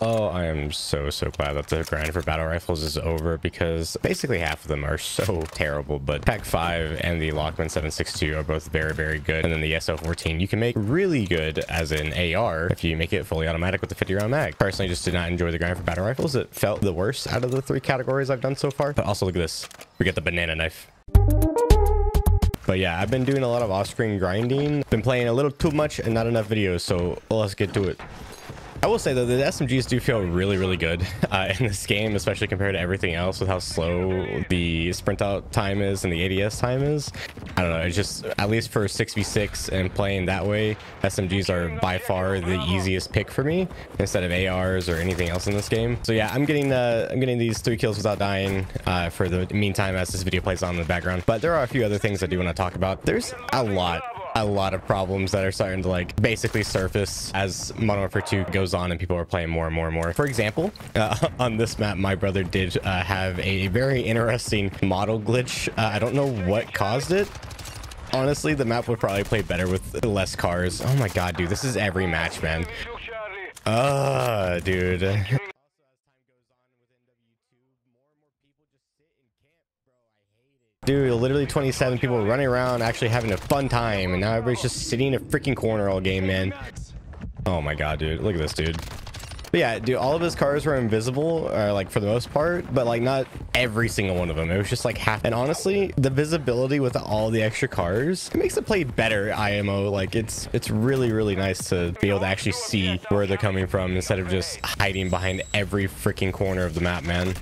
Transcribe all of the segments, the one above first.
Oh, I am so, so glad that the grind for battle rifles is over because basically half of them are so terrible. But TAQ-V and the Lachmann 762 are both very, very good. And then the SO14 you can make really good as an AR if you make it fully automatic with the 50 round mag. Personally, just did not enjoy the grind for battle rifles. It felt the worst out of the three categories I've done so far. But also look at this. We get the banana knife. But yeah, I've been doing a lot of off-screen grinding. Been playing a little too much and not enough videos, so let's get to it. I will say though, the SMGs do feel really, really good uh, in this game, especially compared to everything else with how slow the sprint out time is and the ADS time is. I don't know, it's just, at least for 6v6 and playing that way, SMGs are by far the easiest pick for me instead of ARs or anything else in this game. So yeah, I'm getting uh, I'm getting these three kills without dying uh, for the meantime as this video plays on in the background. But there are a few other things I do want to talk about. There's a lot a lot of problems that are starting to like basically surface as Modern Warfare 2 goes on and people are playing more and more and more. For example, uh, on this map, my brother did uh, have a very interesting model glitch. Uh, I don't know what caused it. Honestly, the map would probably play better with less cars. Oh my god, dude, this is every match, man. Uh, dude. Dude, literally 27 people running around actually having a fun time and now everybody's just sitting in a freaking corner all game, man. Oh my god, dude. Look at this, dude. But yeah, dude, all of his cars were invisible, or like for the most part, but like not every single one of them. It was just like half. And honestly, the visibility with all the extra cars it makes the play better. IMO, like it's it's really really nice to be able to actually see where they're coming from instead of just hiding behind every freaking corner of the map, man.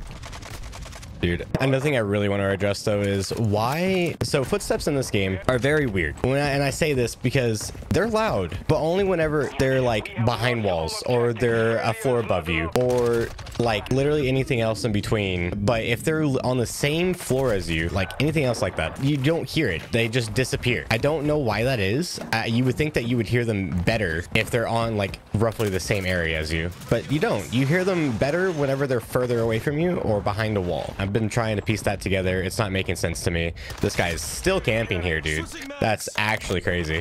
Dude, another thing I really want to address though is why so footsteps in this game are very weird. I, and I say this because they're loud, but only whenever they're like behind walls or they're a floor above you or like literally anything else in between. But if they're on the same floor as you, like anything else like that, you don't hear it. They just disappear. I don't know why that is. Uh, you would think that you would hear them better if they're on like roughly the same area as you, but you don't. You hear them better whenever they're further away from you or behind a wall. I've been trying to piece that together. It's not making sense to me. This guy is still camping here, dude. That's actually crazy.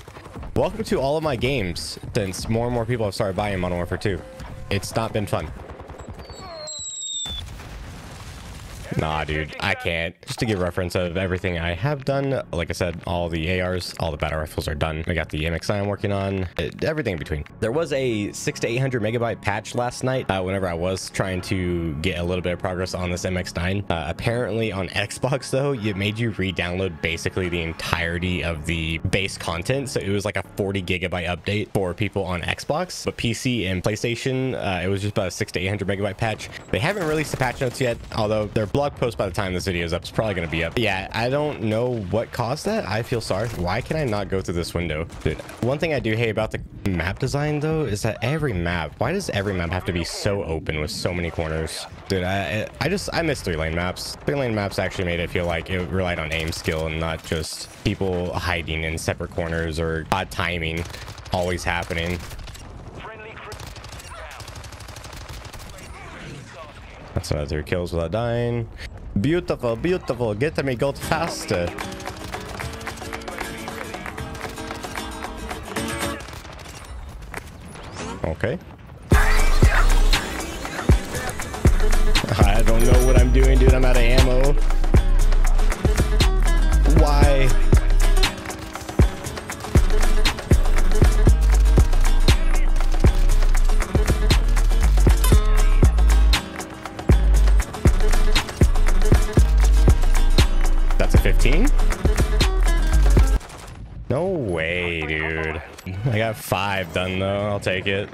Welcome to all of my games since more and more people have started buying Modern Warfare 2. It's not been fun. Nah, dude, I can't. Just to give reference of everything I have done, like I said, all the ARs, all the battle rifles are done. I got the MX9 I'm working on, everything in between. There was a six to 800 megabyte patch last night uh, whenever I was trying to get a little bit of progress on this MX9. Uh, apparently on Xbox, though, it made you re-download basically the entirety of the base content. So it was like a 40 gigabyte update for people on Xbox, but PC and PlayStation, uh, it was just about a six to 800 megabyte patch. They haven't released the patch notes yet, although they're blog post by the time this video is up is probably to be up. Yeah, I don't know what caused that. I feel sorry. Why can I not go through this window? Dude, one thing I do hate about the map design though is that every map, why does every map have to be so open with so many corners? Dude, I, I just, I miss three lane maps. Three lane maps actually made it feel like it relied on aim skill and not just people hiding in separate corners or odd timing always happening. That's another three kills without dying. Beautiful, beautiful. Get me gold faster. Okay. I don't know what I'm doing, dude. I'm out of ammo. Why? A 15? No way, dude. I got five done though. I'll take it.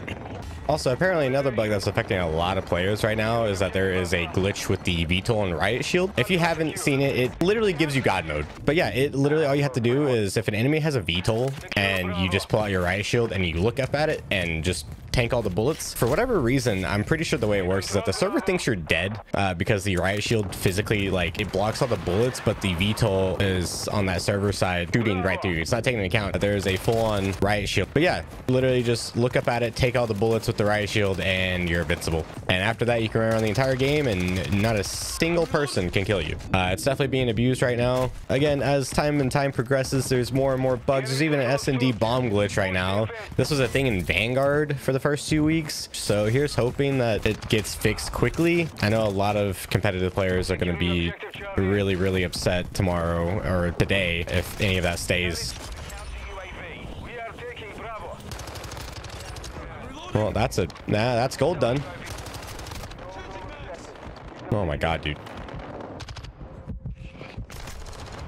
Also, apparently another bug that's affecting a lot of players right now is that there is a glitch with the VTOL and Riot Shield. If you haven't seen it, it literally gives you God mode. But yeah, it literally all you have to do is if an enemy has a VTOL and you just pull out your Riot Shield and you look up at it and just tank all the bullets. For whatever reason, I'm pretty sure the way it works is that the server thinks you're dead uh, because the riot shield physically like it blocks all the bullets, but the VTOL is on that server side shooting right through you. It's not taking into account that there's a full-on riot shield. But yeah, literally just look up at it, take all the bullets with the riot shield, and you're invincible. And after that, you can run around the entire game and not a single person can kill you. Uh, it's definitely being abused right now. Again, as time and time progresses, there's more and more bugs. There's even an S&D bomb glitch right now. This was a thing in Vanguard for the first two weeks. So here's hoping that it gets fixed quickly. I know a lot of competitive players are going to be really, really upset tomorrow or today if any of that stays. Well, that's a nah, that's gold done. Oh my god, dude.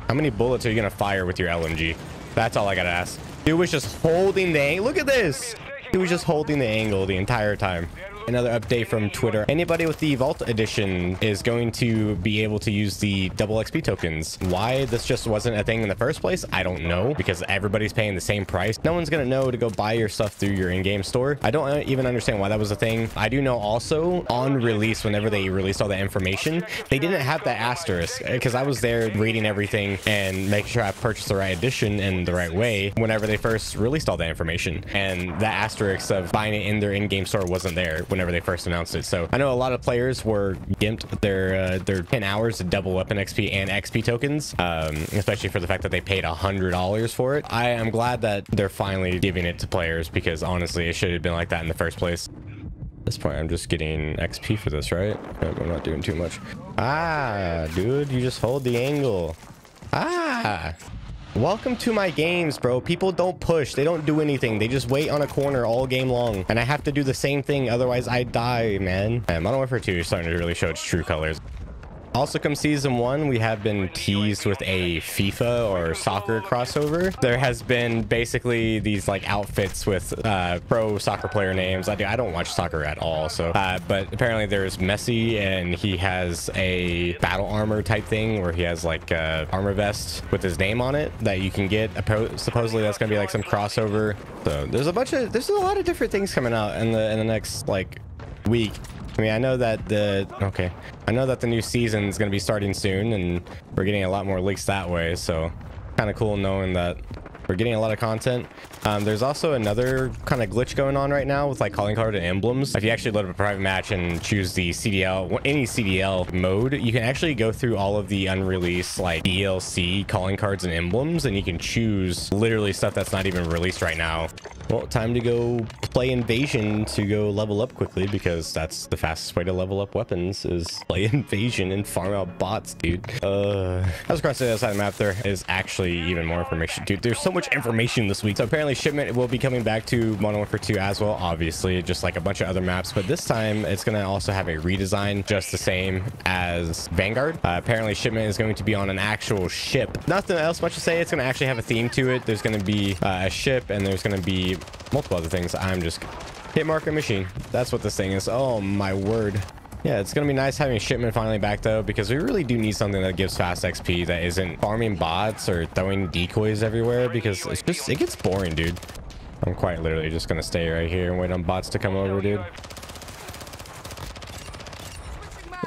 How many bullets are you gonna fire with your LMG? That's all I gotta ask. Dude was just holding the. Look at this. He was just holding the angle the entire time another update from Twitter. Anybody with the Vault Edition is going to be able to use the double XP tokens. Why this just wasn't a thing in the first place, I don't know, because everybody's paying the same price. No one's going to know to go buy your stuff through your in-game store. I don't uh, even understand why that was a thing. I do know also on release, whenever they released all the information, they didn't have that asterisk uh, because I was there reading everything and making sure I purchased the right edition in the right way whenever they first released all the information. And that asterisk of buying it in their in-game store wasn't there whenever they first announced it. So I know a lot of players were gimped their uh, their 10 hours to double weapon XP and XP tokens, um, especially for the fact that they paid hundred dollars for it. I am glad that they're finally giving it to players because honestly, it should have been like that in the first place. At this point, I'm just getting XP for this, right? I'm not doing too much. Ah, dude, you just hold the angle. Ah. Welcome to my games, bro. People don't push. They don't do anything. They just wait on a corner all game long. And I have to do the same thing. Otherwise, I die, man. Modern Warfare 2 is starting to really show its true colors. Also, come season one, we have been teased with a FIFA or soccer crossover. There has been basically these like outfits with uh, pro soccer player names. I do. I don't watch soccer at all. So, uh, but apparently there's Messi and he has a battle armor type thing where he has like a armor vest with his name on it that you can get. Supposedly that's gonna be like some crossover. So there's a bunch of there's a lot of different things coming out in the in the next like week. I mean, I know that the okay, I know that the new season is going to be starting soon, and we're getting a lot more leaks that way. So, kind of cool knowing that we're getting a lot of content. Um, there's also another kind of glitch going on right now with like calling card and emblems. If you actually load up a private match and choose the CDL, any CDL mode, you can actually go through all of the unreleased like DLC calling cards and emblems, and you can choose literally stuff that's not even released right now. Well, time to go play Invasion to go level up quickly because that's the fastest way to level up weapons is play Invasion and farm out bots, dude. Uh, I was across the other side of the map. There is actually even more information, dude. There's so much information this week. So apparently shipment will be coming back to Modern Warfare 2 as well, obviously, just like a bunch of other maps. But this time it's going to also have a redesign just the same as Vanguard. Uh, apparently shipment is going to be on an actual ship. Nothing else much to say. It's going to actually have a theme to it. There's going to be uh, a ship and there's going to be multiple other things. I'm just hit marker machine. That's what this thing is. Oh my word. Yeah, it's going to be nice having shipment finally back though, because we really do need something that gives fast XP that isn't farming bots or throwing decoys everywhere because it's just, it gets boring, dude. I'm quite literally just going to stay right here and wait on bots to come over, dude.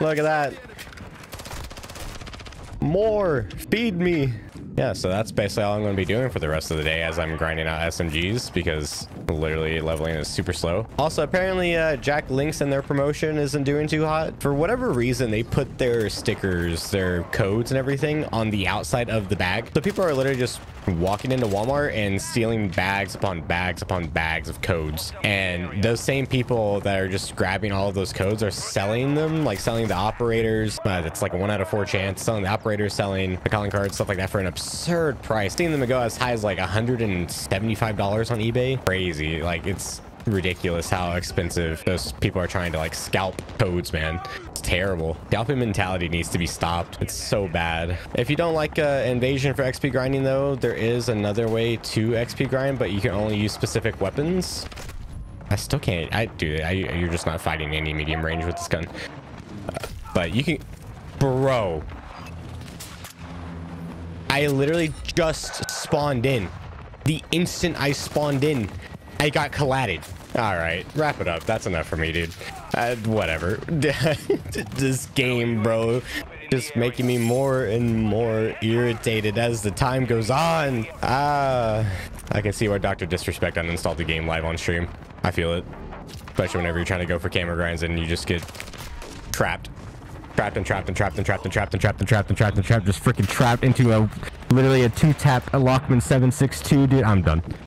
Look at that. More. Feed me yeah, so that's basically all I'm going to be doing for the rest of the day as I'm grinding out SMGs because literally leveling is super slow. Also, apparently uh, Jack Links and their promotion isn't doing too hot. For whatever reason, they put their stickers, their codes and everything on the outside of the bag. So people are literally just walking into Walmart and stealing bags upon bags upon bags of codes. And those same people that are just grabbing all of those codes are selling them, like selling the operators. It's like a one out of four chance. Selling the operators, selling the calling cards, stuff like that for an absurd price. Seeing them go as high as like $175 on eBay. Crazy. Like it's ridiculous how expensive those people are trying to like scalp codes, man. Terrible. Scalping mentality needs to be stopped. It's so bad. If you don't like uh, invasion for XP grinding though, there is another way to XP grind, but you can only use specific weapons. I still can't. I do. You're just not fighting any medium range with this gun. Uh, but you can, bro. I literally just spawned in. The instant I spawned in, I got collated. All right, wrap it up. That's enough for me, dude. Uh, whatever. this game, bro, just making me more and more irritated as the time goes on. Ah, I can see why Dr. Disrespect uninstalled the game live on stream. I feel it. Especially whenever you're trying to go for camo grinds and you just get trapped. Trapped and trapped and trapped and trapped and trapped and trapped and trapped and trapped and trapped. Just freaking trapped into a literally a two tap a Lachmann 762, dude. I'm done.